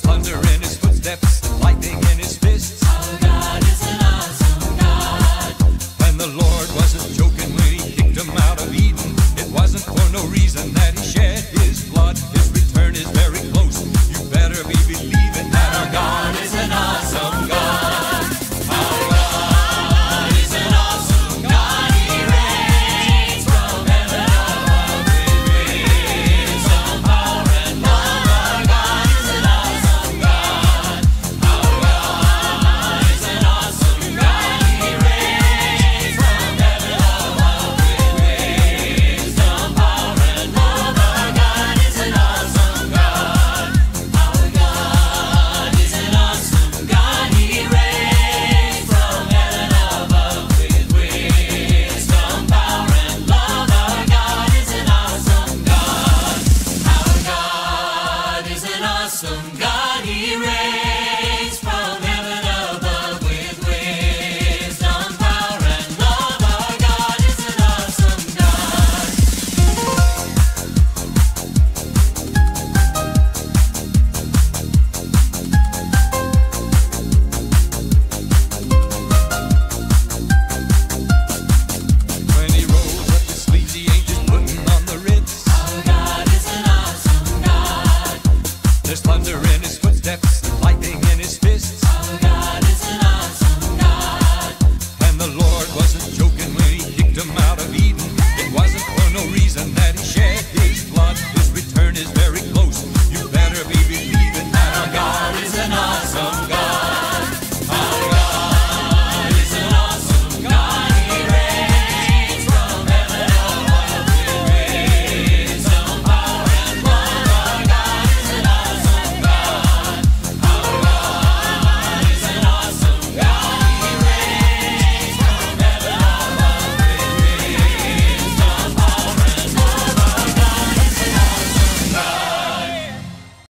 Thunder in his footsteps lightning in his fists. Our God is an awesome God. The Lord wasn't joking.